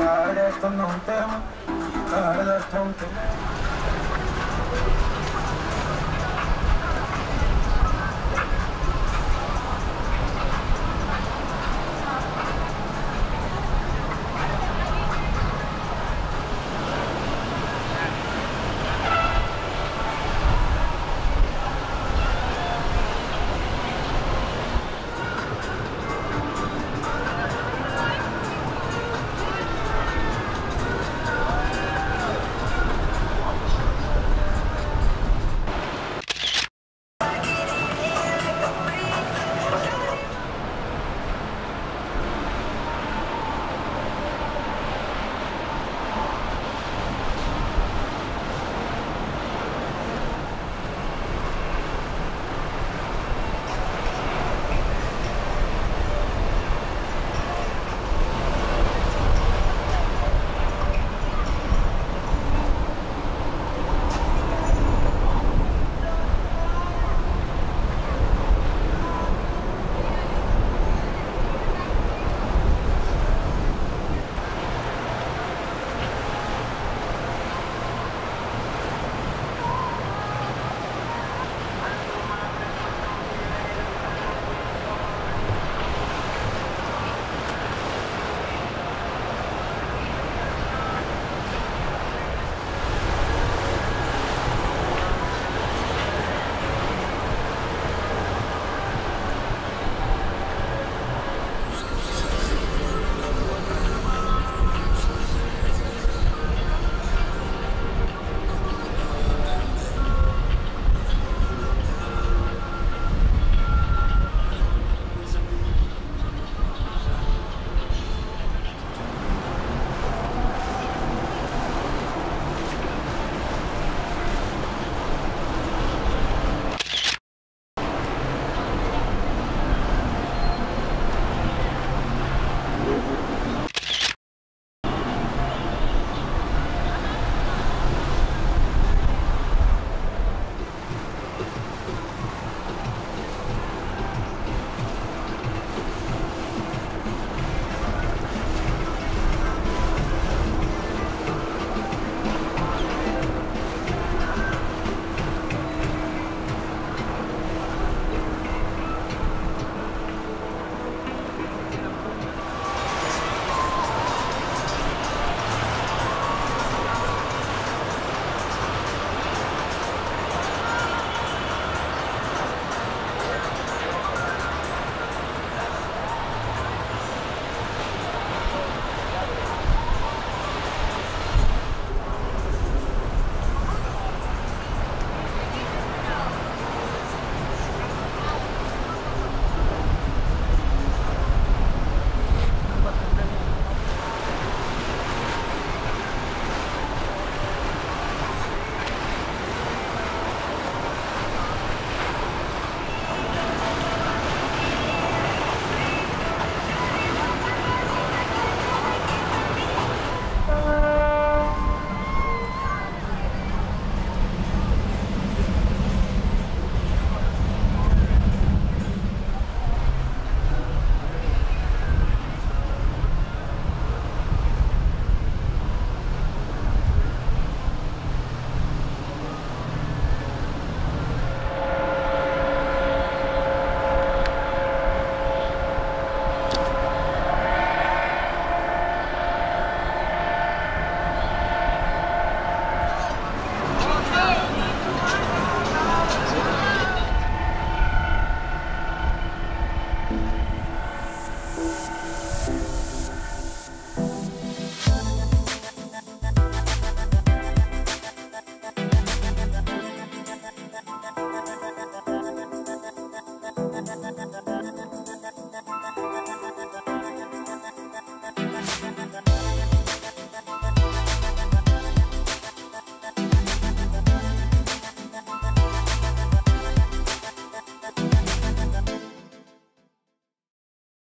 Ahora esto no un tema, ahora esto un tema.